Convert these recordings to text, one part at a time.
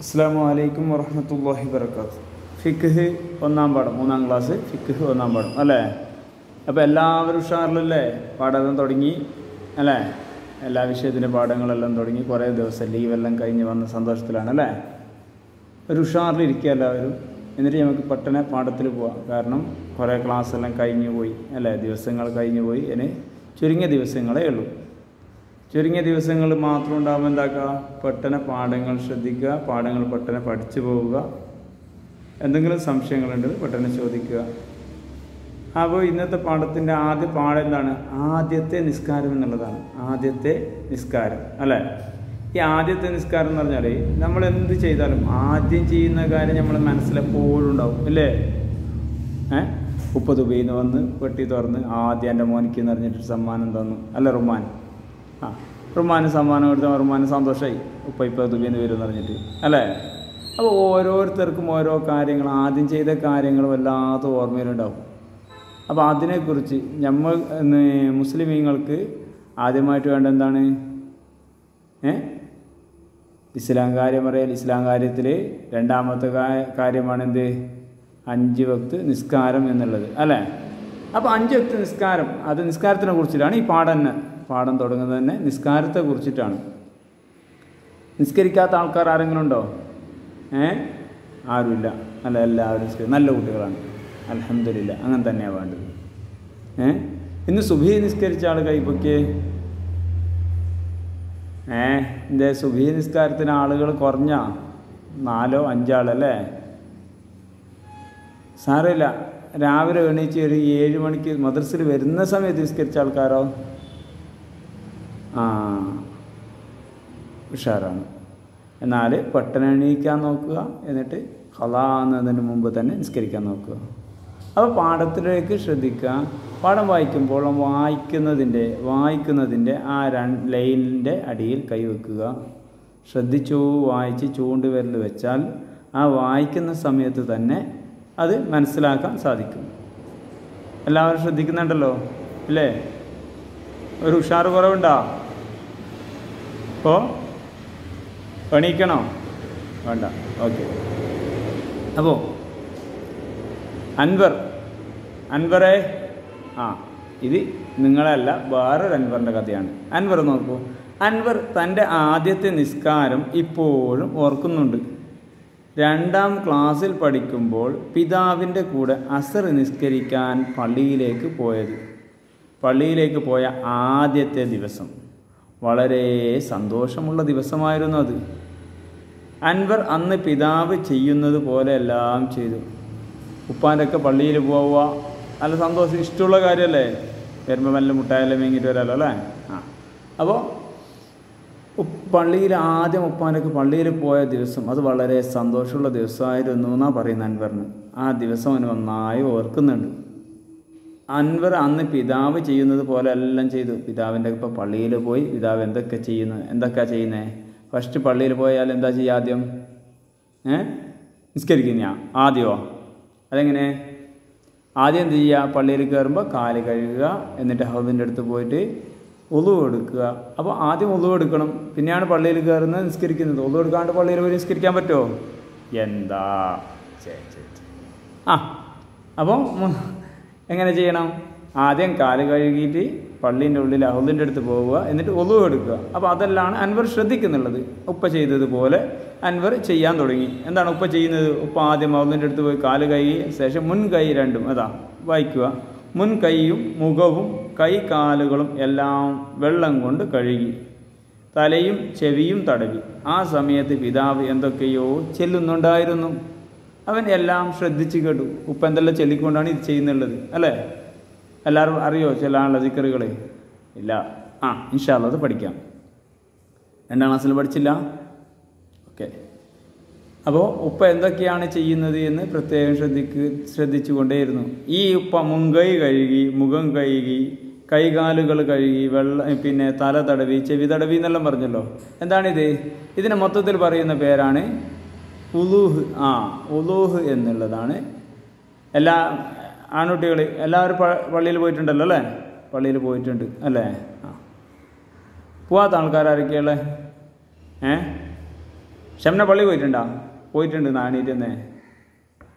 അസ്സാം വലൈക്കും വറഹമത്തല്ലാഹി വർക്കാത്ത് ഫിഖ് ഒന്നാം പാഠം മൂന്നാം ക്ലാസ് ഫിഖ് ഒന്നാം പാഠം അല്ലേ? അപ്പോൾ എല്ലാവരും ഉഷാറിലല്ലേ? പാഠം തുടങ്ങി അല്ലേ? എല്ലാ വിഷയത്തിന്റെ പാഠങ്ങളെല്ലാം തുടങ്ങി കുറേ ദിവസം ലീവെല്ലാം കഴിഞ്ഞ് വന്ന സന്തോഷത്തിലാണ് അല്ലേ? ഒരു ഉഷാറിലിരിക്കുക എല്ലാവരും. എന്നിട്ട് നമുക്ക് പെട്ടെന്ന് പാഠത്തിൽ പോവാം. കാരണം കുറേ ക്ലാസ് എല്ലാം കഴിഞ്ഞു പോയി അല്ലേ? ദിവസങ്ങൾ കഴിഞ്ഞു പോയി ഇനി ചുരുങ്ങിയ ദിവസങ്ങളേ ഉള്ളൂ. ചുരുങ്ങിയ ദിവസങ്ങൾ മാത്രം ഉണ്ടാകുമ്പോൾ എന്താക്കുക? പെട്ടെന്ന് പാഠങ്ങൾ ശ്രദ്ധിക്കുക പാഠങ്ങൾ പെട്ടെന്ന് പഠിച്ചു പോവുക. എന്തെങ്കിലും സംശയങ്ങളുണ്ടെങ്കിൽ പെട്ടെന്ന് ചോദിക്കുക. അപ്പോൾ ഇന്നത്തെ പാഠത്തിന്റെ ആദ്യ പാഠം എന്താണ്? ആദ്യത്തെ നിസ്കാരം എന്നുള്ളതാണ്. ആദ്യത്തെ നിസ്കാരം അല്ലേ? ഈ ആദ്യത്തെ നിസ്കാരം എന്ന് പറഞ്ഞാൽ നമ്മൾ എന്ത് ചെയ്താലും ആദ്യം ചെയ്യുന്ന കാര്യം നമ്മൾ മനസ്സിലെപ്പോഴും ഉണ്ടാവും അല്ലേ ഏഹ് ഉപ്പ ദുബൈന്ന് വന്ന് പെട്ടി തുറന്ന് ആദ്യം എന്റെ മോനിക്ക് എന്ന് പറഞ്ഞിട്ട് സമ്മാനം തന്നു. അല്ല റുമാൻ? ആ. റുമാന് സമ്മാനം കൊടുത്ത റുമാന് സന്തോഷമായി ഉപ്പ ഇപ്പം വരും എന്ന് പറഞ്ഞിട്ട് അല്ലേ? അപ്പോൾ ഓരോരുത്തർക്കും ഓരോ കാര്യങ്ങൾ ആദ്യം ചെയ്ത കാര്യങ്ങൾ വല്ലാത്ത ഓർമ്മയിലുണ്ടാവും. അപ്പോൾ അതിനെക്കുറിച്ച് നമ്മൾ മുസ്ലിമീങ്ങൾക്ക് ആദ്യമായിട്ട് വേണ്ട എന്താണ്? ഏ? ഇസ്ലാം കാര്യം പറയാൽ ഇസ്ലാം കാര്യത്തിൽ രണ്ടാമത്തെ കാര്യമാണ് എന്ത് അഞ്ച് വക്ത് നിസ്കാരം എന്നുള്ളത്. അല്ലേ? അപ്പോൾ അഞ്ച് വക്ത് നിസ്കാരം അത് നിസ്കാരത്തിനെ കുറിച്ചിട്ടാണ് ഈ പാഠം തന്നെ. പാഠം തുടങ്ങുന്നത് തന്നെ നിസ്കാരത്തെ കുറിച്ചിട്ടാണ്. നിസ്കരിക്കാത്ത ആൾക്കാർ ആരെങ്കിലും ഉണ്ടോ ഏ? ആരുമില്ല. അല്ല എല്ലാവരും നല്ല കുട്ടികളാണ്. അലഹമില്ല അങ്ങനെ തന്നെയാണ് വേണ്ടത്. ഏ? ഇന്ന് സുബി നിസ്കരിച്ച ആൾ കൈപ്പൊക്കെ ഏ? എന്റെ സുബി നിസ്കാരത്തിന് ആളുകൾ കുറഞ്ഞ നാലോ അഞ്ചാളല്ലേ? സാരമില്ല. രാവിലെ എണീച്ച് ഒരു ഏഴ് മണിക്ക് മദ്രസിൽ വരുന്ന സമയത്ത് നിസ്കരിച്ച ആൾക്കാരോ? ഉഷാറാണ്. എന്നാൽ പെട്ടെന്ന് എണീക്കാൻ നോക്കുക എന്നിട്ട് ഹലാന്നതിന് മുമ്പ് തന്നെ നിസ്കരിക്കാൻ നോക്കുക. അപ്പോൾ പാഠത്തിലേക്ക് ശ്രദ്ധിക്കുക. പാഠം വായിക്കുമ്പോൾ വായിക്കുന്നതിന്റെ വായിക്കുന്നതിന്റെ ആ രണ്ട് ലൈനിന്റെ അടിയിൽ കൈവെക്കുക ശ്രദ്ധിച്ചു വായിച്ച് ചൂണ്ടുവിരൽ വെച്ചാൽ ആ വായിക്കുന്ന സമയത്ത് തന്നെ അത് മനസ്സിലാക്കാൻ സാധിക്കും. എല്ലാവരും ശ്രദ്ധിക്കുന്നുണ്ടല്ലോ? അല്ലേ? ഒരു ഉഷാറ് കുറവുണ്ടോ? അപ്പോൾ എണീക്കണോ? വേണ്ട. ഓക്കെ. അപ്പോൾ അൻവർ. അൻവറെ ആ ഇത് നിങ്ങളല്ല വേറൊരു അൻവറിന്റെ കഥയാണ്. അൻവർ നോക്കൂ അൻവർ തന്റെ ആദ്യത്തെ നിസ്കാരം ഇപ്പോഴും ഓർക്കുന്നുണ്ട്. രണ്ടാം ക്ലാസ്സിൽ പഠിക്കുമ്പോൾ പിതാവിന്റെ കൂടെ അസർ നിസ്കരിക്കാൻ പള്ളിയിലേക്ക് പോയത്. പള്ളിയിലേക്ക് പോയ ആദ്യത്തെ ദിവസം. വളരെ സന്തോഷമുള്ള ദിവസമായിരുന്നു അത്. അൻവർ അന്ന് പിതാവ് ചെയ്യുന്നത് പോലെ എല്ലാം ചെയ്തു. ഉപ്പാന്റെ ഒക്കെ പള്ളിയിൽ പോവുക. നല്ല സന്തോഷം. ഇഷ്ടമുള്ള കാര്യമല്ലേ? വരുമ്പോൾ നല്ല മുട്ടായാലും മേങ്ങിയിട്ട് വരാമല്ലോ അല്ലേ? ആ. അപ്പോൾ പള്ളിയിൽ ആദ്യം ഉപ്പാനൊക്കെ പള്ളിയിൽ പോയ ദിവസം അത് വളരെ സന്തോഷമുള്ള ദിവസമായിരുന്നു എന്നാണ് പറയുന്നത് അൻവറിന്. ആ ദിവസം അവന് നന്നായി ഓർക്കുന്നുണ്ട്. അൻവർ അന്ന് പിതാവ് ചെയ്യുന്നത് പോലെ എല്ലാം ചെയ്തു. പിതാവിന്റെ ഇപ്പോൾ പള്ളിയിൽ പോയി പിതാവ് എന്തൊക്കെ ചെയ്യുന്നു? എന്തൊക്കെയാണ് ചെയ്യുന്നത് ഫസ്റ്റ് പള്ളിയിൽ പോയാൽ എന്താ ചെയ്യുക ആദ്യം? ഏ? നിസ്കരിക്കുന്ന ആദ്യമോ? അതെങ്ങനെ? ആദ്യം എന്ത് ചെയ്യുക? പള്ളിയിൽ കയറുമ്പോൾ കാൽ കഴുകുക എന്നിട്ട് ഹൗദിന്റെ അടുത്ത് പോയിട്ട് ഒളിവ് എടുക്കുക. അപ്പോൾ ആദ്യം ഒളിവ് എടുക്കണം. പിന്നെയാണ് പള്ളിയിൽ കയറുന്നത് നിസ്കരിക്കുന്നത്. ഒളിവ് എടുക്കാണ്ട് പള്ളിയിൽ പോയി നിസ്കരിക്കാൻ പറ്റുമോ? എന്താ? ആ അപ്പോൾ എങ്ങനെ ചെയ്യണം? ആദ്യം കാൽ കഴുകിയിട്ട് പള്ളീന്റെ ഉള്ളിൽ അഹുദിന്റെ അടുത്ത് പോവുക എന്നിട്ട് ഒതു എടുക്കുക. അപ്പോൾ അതെല്ലാം അൻവർ ശ്രദ്ധിക്കുന്നുള്ളത്. ഉപ്പ ചെയ്തതുപോലെ അൻവർ ചെയ്യാൻ തുടങ്ങി. എന്താണ് ഉപ്പ ചെയ്യുന്നത്? ഉപ്പ ആദ്യം അഹുദിന്റെ അടുത്ത് പോയി കാൽ കൈ ശേഷം മുൻ കൈ രണ്ടും അതാ വായിക്കുക. മുൻ കൈയും മുഖവും കൈ കാലുകളും എല്ലാം വെള്ളം കൊണ്ട് കഴുകി. തലയും ചെവിയും തടവി. ആ സമയത്ത് പിതാവ് എന്തൊക്കെയോ ചെല്ലുന്നുണ്ടായിരുന്നു. അവൻ എല്ലാം ശ്രദ്ധിച്ച് കേട്ടു. ഉപ്പ എന്തെല്ലാം ചൊല്ലിക്കൊണ്ടാണ് ഇത് ചെയ്യുന്നുള്ളത്? അല്ലേ? എല്ലാവരും അറിയോ ചെല്ലാനുള്ള ദിക്കറുകൾ ഇല്ല. ആ ഇൻഷാല്ല അത് പഠിക്കാം. രണ്ടാം ക്ലാസ്സിൽ പഠിച്ചില്ല? ഓക്കെ. അപ്പോൾ ഉപ്പ എന്തൊക്കെയാണ് ചെയ്യുന്നത് എന്ന് പ്രത്യേകം ശ്രദ്ധിക്ക് ശ്രദ്ധിച്ചു കൊണ്ടേയിരുന്നു ഈ ഉപ്പ മുൻകൈ കഴുകി മുഖം കഴുകി കൈകാലുകൾ കഴുകി വെള്ള പിന്നെ തല തടവി ചെവി തടവി എന്നെല്ലാം പറഞ്ഞല്ലോ. എന്താണിത്? ഇതിന് മൊത്തത്തിൽ പറയുന്ന പേരാണ് ഉലൂഹ് ആ ഉലൂഹ് എന്നുള്ളതാണ്. എല്ലാ ആൺകുട്ടികൾ എല്ലാവരും പള്ളിയിൽ പോയിട്ടുണ്ടല്ലോ അല്ലേ? പള്ളിയിൽ പോയിട്ടുണ്ട് അല്ലേ? ആ. പോവാത്ത ആൾക്കാരൊക്കെയുള്ളത് ഏ? ഷംന പള്ളി പോയിട്ടുണ്ടോ? പോയിട്ടുണ്ട് നാണീറ്റ് തന്നെ.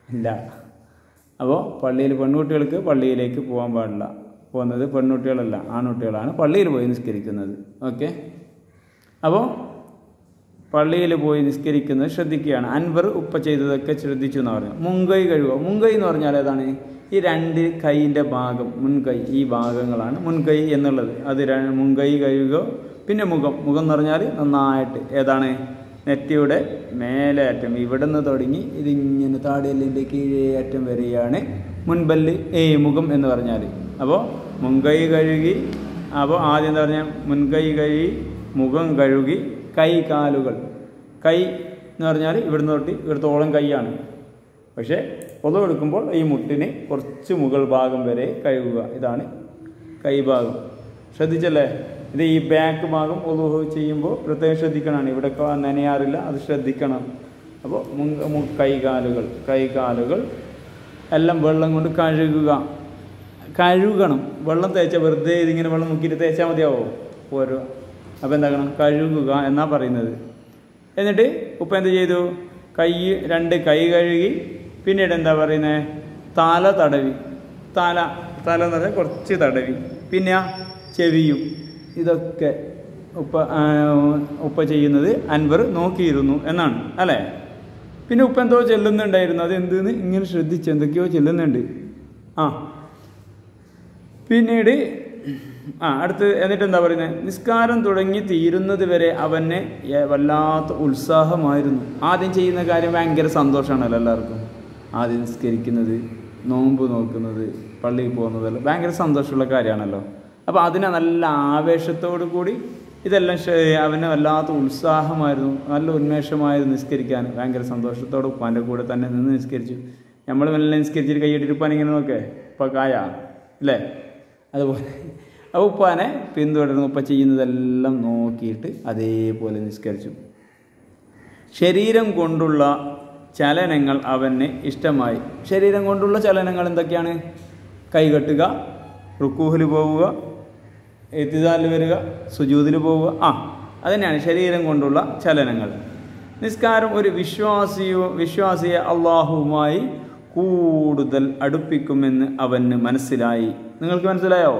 ഇല്ല. അപ്പോൾ പള്ളിയിൽ പെൺകുട്ടികൾക്ക് പള്ളിയിലേക്ക് പോകാൻ പാടില്ല. പോകുന്നത് പെൺകുട്ടികളല്ല ആൺകുട്ടികളാണ് പള്ളിയിൽ പോയി നിസ്കരിക്കുന്നത്. ഓക്കെ? അപ്പോൾ പള്ളിയിൽ പോയി നിസ്കരിക്കുന്നത് ശ്രദ്ധിക്കുകയാണ്. അൻവർ ഉപ്പ ചെയ്തതൊക്കെ ശ്രദ്ധിച്ചു എന്ന് പറഞ്ഞു. മുൻകൈ കഴുകുക. മുൻകൈ എന്ന് പറഞ്ഞാൽ ഏതാണ്? ഈ രണ്ട് കൈയിന്റെ ഭാഗം മുൻകൈ ഈ ഭാഗങ്ങളാണ് മുൻകൈ എന്നുള്ളത്. അത് മുൻകൈ കഴുകുക പിന്നെ മുഖം. മുഖം എന്ന് പറഞ്ഞാൽ നന്നായിട്ട് ഏതാണ്? നെറ്റിയുടെ മേലെ അറ്റം. ഇവിടെ നിന്ന് തുടങ്ങി ഇതിങ്ങനെ താടിയല്ലിന്റെ കീഴേ അറ്റം വരെയാണ് മുൻപല്ല് ഏ മുഖം എന്ന് പറഞ്ഞാൽ. അപ്പോൾ മുൻകൈ കഴുകി അപ്പോൾ ആദ്യം എന്താ പറഞ്ഞാൽ മുൻകൈ കഴുകി മുഖം കഴുകി കൈ കാലുകൾ. കൈ എന്ന് പറഞ്ഞാൽ ഇവിടുന്ന് തൊട്ട് ഇവിടുത്തോളം കൈയാണ്. പക്ഷേ പൊതു എടുക്കുമ്പോൾ ഈ മുട്ടിന് കുറച്ച് മുകൾ ഭാഗം വരെ കഴുകുക. ഇതാണ് കൈഭാഗം ശ്രദ്ധിച്ചല്ലേ? ഇത് ഈ ബാക്ക് ഭാഗം പൊതുവ് ചെയ്യുമ്പോൾ പ്രത്യേകം ശ്രദ്ധിക്കണം ഇവിടെ നനയാറില്ല അത് ശ്രദ്ധിക്കണം. അപ്പോൾ കൈകാലുകൾ കൈകാലുകൾ എല്ലാം വെള്ളം കൊണ്ട് കഴുകുക. കഴുകണം. വെള്ളം തേച്ചാൽ വെറുതെ ഇതിങ്ങനെ വെള്ളം മുക്കിയിട്ട് തേച്ചാൽ മതിയാവോ? പോരോ അപ്പോൾ എന്താക്കണം കഴുകുക എന്നാണ് പറയുന്നത്. എന്നിട്ട് ഉപ്പ എന്ത് ചെയ്തു? കൈ രണ്ട് കൈ കഴുകി പിന്നീട് എന്താ പറയുന്നത് തല തടവി. തല തല എന്ന് പറഞ്ഞാൽ കുറച്ച് തടവി. പിന്നെ ചെവിയും ഇതൊക്കെ ഉപ്പ ഉപ്പ ചെയ്യുന്നത് അൻവർ നോക്കിയിരുന്നു എന്നാണ് അല്ലേ? പിന്നെ ഉപ്പ എന്തോ ചെല്ലുന്നുണ്ടായിരുന്നു. അത് എന്തെന്ന് ഇങ്ങനെ ശ്രദ്ധിച്ച് എന്തൊക്കെയോ ചെല്ലുന്നുണ്ട്. ആ. പിന്നീട് ആ അടുത്ത് എന്നിട്ട് എന്താ പറയുന്നത് നിസ്കാരം തുടങ്ങി തീരുന്നത് വരെ അവന് വല്ലാത്ത ഉത്സാഹമായിരുന്നു. ആദ്യം ചെയ്യുന്ന കാര്യം ഭയങ്കര സന്തോഷമാണല്ലോ എല്ലാവർക്കും. ആദ്യം നിസ്കരിക്കുന്നത് നോമ്പ് നോക്കുന്നത് പള്ളിയിൽ പോകുന്നതെല്ലാം ഭയങ്കര സന്തോഷമുള്ള കാര്യമാണല്ലോ. അപ്പോൾ അതിനെ നല്ല ആവേശത്തോടു കൂടി ഇതെല്ലാം അവനെ വല്ലാത്ത ഉത്സാഹമായിരുന്നു നല്ല ഉന്മേഷമായിരുന്നു നിസ്കരിക്കാൻ. ഭയങ്കര സന്തോഷത്തോടെ ഉപ്പാന്റെ കൂടെ തന്നെ നിന്ന് നിസ്കരിച്ചു. നമ്മൾ മെല്ലെ നിസ്കരിച്ചിട്ട് കൈയിട്ടിട്ട് ഉപ്പാൻ ഇങ്ങനെ നോക്കേ. ഇപ്പം കായ? അല്ലേ അതുപോലെ. ഉപ്പാനെ പിന്തുടർന്ന് ഉപ്പ ചെയ്യുന്നതെല്ലാം നോക്കിയിട്ട് അതേപോലെ നിസ്കരിച്ചു. ശരീരം കൊണ്ടുള്ള ചലനങ്ങൾ അവന് ഇഷ്ടമായി. ശരീരം കൊണ്ടുള്ള ചലനങ്ങൾ എന്തൊക്കെയാണ്? കൈകെട്ടുക റുക്കൂഹിൽ പോവുക എത്തിദാലിൽ വരിക സുജൂതിൽ പോവുക. ആ അതുതന്നെയാണ് ശരീരം കൊണ്ടുള്ള ചലനങ്ങൾ. നിസ്കാരം ഒരു വിശ്വാസിയോ വിശ്വാസിയെ അള്ളാഹുവുമായി കൂടുതൽ അടുപ്പിക്കുമെന്ന് അവന് മനസ്സിലായി. നിങ്ങൾക്ക് മനസ്സിലായോ?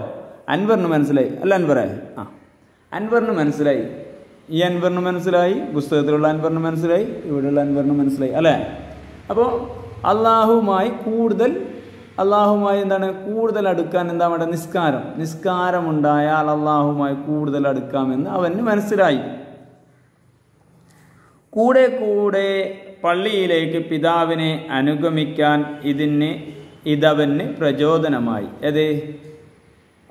അൻവറിന് മനസ്സിലായി. അല്ല അൻവറെ ആ. അൻവറിന് മനസ്സിലായി. ഈ അൻവറിന് മനസ്സിലായി പുസ്തകത്തിലുള്ള അൻവറിന് മനസ്സിലായി ഇവിടെയുള്ള അൻവറിന് മനസ്സിലായി അല്ലേ? അപ്പോൾ അള്ളാഹുമായി കൂടുതൽ അള്ളാഹുമായി എന്താണ്? കൂടുതൽ അടുക്കാൻ എന്താ വേണ്ടത്? നിസ്കാരം. നിസ്കാരമുണ്ടായാൽ അള്ളാഹുമായി കൂടുതൽ അടുക്കാമെന്ന് അവന് മനസ്സിലായി. കൂടെ കൂടെ പള്ളിയിലേക്ക് പിതാവിനെ അനുഗമിക്കാൻ ഇതിന് ഇതവന് പ്രചോദനമായി. ഏത്?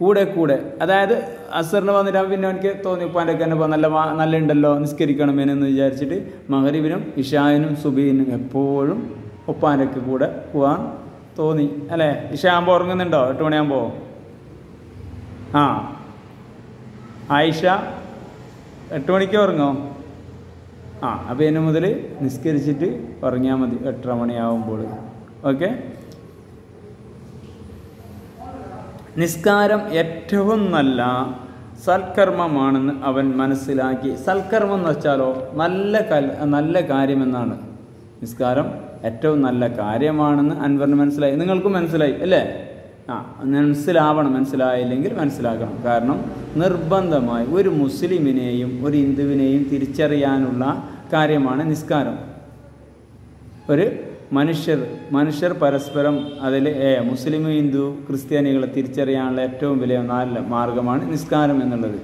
കൂടെ കൂടെ. അതായത് അസറിന് വന്നിട്ട് പിന്നെ എനിക്ക് തോന്നി ഉപ്പാന്റെ തന്നെ നല്ല നല്ല ഉണ്ടല്ലോ നിസ്കരിക്കണം എന്ന് വിചാരിച്ചിട്ട് മഹരീബിനും ഇഷായനും സുബീനും എപ്പോഴും ഉപ്പാന്റെ കൂടെ പോകാൻ തോന്നി. അല്ലേ? ഇഷ ആകുമ്പോൾ ഉറങ്ങുന്നുണ്ടോ? എട്ട് മണിയാകുമ്പോൾ ആ. ആയിഷ എട്ട് മണിക്ക് ഉറങ്ങോ? ആ അപ്പോൾ ഇനി മുതൽ നിസ്കരിച്ചിട്ട് ഉറങ്ങിയാൽ മതി എട്ടര മണിയാവുമ്പോൾ ഓക്കെ? നിസ്കാരം ഏറ്റവും നല്ല സൽക്കർമ്മമാണെന്ന് അവൻ മനസ്സിലാക്കി. സൽക്കർമ്മം എന്ന് വെച്ചാലോ നല്ല കൽ നല്ല കാര്യമെന്നാണ് നിസ്കാരം ഏറ്റവും നല്ല കാര്യമാണെന്ന് അൻവറിന് മനസ്സിലായി. നിങ്ങൾക്കും മനസ്സിലായി അല്ലേ? ആ മനസ്സിലാവണം മനസ്സിലായില്ലെങ്കിൽ മനസ്സിലാക്കണം. കാരണം നിർബന്ധമായി ഒരു മുസ്ലിമിനെയും ഒരു ഹിന്ദുവിനെയും തിരിച്ചറിയാനുള്ള കാര്യമാണ് നിസ്കാരം. ഒരു മനുഷ്യർ മനുഷ്യർ പരസ്പരം അതിൽ മുസ്ലിം ഹിന്ദു ക്രിസ്ത്യാനികളെ തിരിച്ചറിയാനുള്ള ഏറ്റവും വലിയ നല്ല മാർഗമാണ് നിസ്കാരം എന്നുള്ളത്.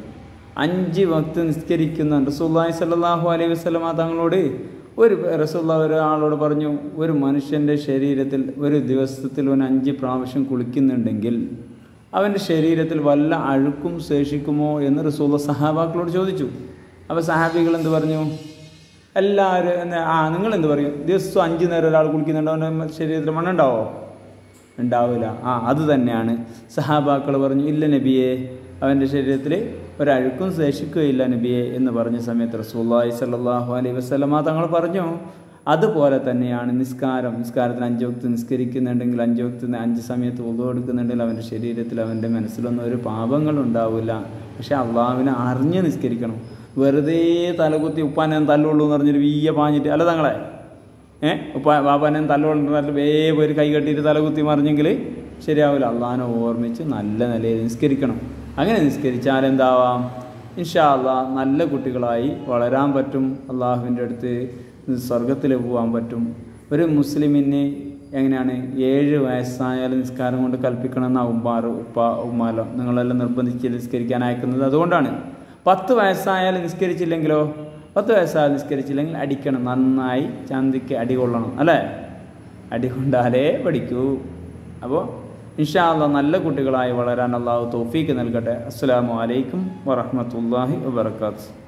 അഞ്ച് വക്ത് നിസ്കരിക്കുന്ന റസൂല്ലായി സല്ലാഹു അലൈഹി വസ്ലമ തങ്ങളോട് ഒരു റസൂല്ല ഒരാളോട് പറഞ്ഞു ഒരു മനുഷ്യന്റെ ശരീരത്തിൽ ഒരു ദിവസത്തിൽ ഒരു അഞ്ച് പ്രാവശ്യം കുളിക്കുന്നുണ്ടെങ്കിൽ അവന്റെ ശരീരത്തിൽ വല്ല അഴുക്കും ശേഷിക്കുമോ? എന്ന് റസൂല്ല സഹാബാക്കളോട് ചോദിച്ചു. അപ്പോൾ സഹാബികൾ എന്ത് പറഞ്ഞു? എല്ലാവരും എന്നാ ആ നിങ്ങൾ എന്ത് പറയും? ദിവസം അഞ്ച് നേരം ഒരാൾ കുളിക്കുന്നുണ്ടോ അവന്റെ ശരീരത്തിൽ മണ്ണുണ്ടാവോ? ഉണ്ടാവില്ല. ആ അത് തന്നെയാണ്. സഹാബാക്കൾ പറഞ്ഞു ഇല്ല നബിയെ അവന്റെ ശരീരത്തിൽ ഒരഴുക്കും ശേഷിക്കുകയില്ല നബിയെ എന്ന് പറഞ്ഞ സമയത്ത് റസൂല്ലായി സല്ലാഹു അലൈഹി വസ്ലമ തങ്ങൾ പറഞ്ഞു അതുപോലെ തന്നെയാണ് നിസ്കാരം. നിസ്കാരത്തിന് അഞ്ച് വക്ത് നിസ്കരിക്കുന്നുണ്ടെങ്കിൽ അഞ്ച് വക്ത് അഞ്ച് സമയത്ത് ഉള്ളു കൊടുക്കുന്നുണ്ടെങ്കിൽ അവന്റെ ശരീരത്തിൽ അവന്റെ മനസ്സിലൊന്നും ഒരു പാപങ്ങൾ ഉണ്ടാവില്ല. പക്ഷെ അള്ളാവിനെ അറിഞ്ഞ് നിസ്കരിക്കണം. വെറുതെ തലകുത്തി ഉപ്പാനെ തല്ലുള്ളൂ എന്ന് പറഞ്ഞൊരു വീയ പാഞ്ഞിട്ട് അല്ല തങ്ങളെ? ഏ? ഉപ്പ ബാപ്പാനെ തല്ലുകൊണ്ടിരുന്നിട്ട് വേഗം ഒരു കൈ കെട്ടിയിട്ട് തലകുത്തി മറിഞ്ഞെങ്കിൽ ശരിയാവില്ല. അള്ളഹാനെ ഓർമ്മിച്ച് നല്ല നിലയിൽ നിസ്കരിക്കണം. അങ്ങനെ നിസ്കരിച്ചാൽ എന്താവാം? ഇൻഷാ അള്ളാ നല്ല കുട്ടികളായി വളരാൻ പറ്റും. അള്ളാഹുവിന്റെ അടുത്ത് സ്വർഗത്തിൽ പോകാൻ പറ്റും. ഒരു മുസ്ലിമിന് എങ്ങനെയാണ് ഏഴ് വയസ്സായാലും നിസ്കാരം കൊണ്ട് കൽപ്പിക്കണമെന്ന ഉമ്മാറ് ഉപ്പ ഉമ്മാലോ നിങ്ങളെല്ലാം നിർബന്ധിച്ച് നിസ്കരിക്കാൻ അയക്കുന്നത്. അതുകൊണ്ടാണ് പത്ത് വയസ്സായാൽ നിസ്കരിച്ചില്ലെങ്കിലോ? പത്ത് വയസ്സായാലും നിസ്കരിച്ചില്ലെങ്കിൽ അടിക്കണം. നന്നായി ചാന്തിക്ക് അടി കൊള്ളണം അല്ലേ? അടി കൊണ്ടാലേ പഠിക്കൂ. അപ്പോൾ ഇൻഷാല്ല നല്ല കുട്ടികളായി വളരാൻ അള്ളാഹു തോഫീക്ക് നൽകട്ടെ. അസ്സാം വലൈക്കും വറഹ്മത്തുള്ളാഹി വബർക്കാത്തു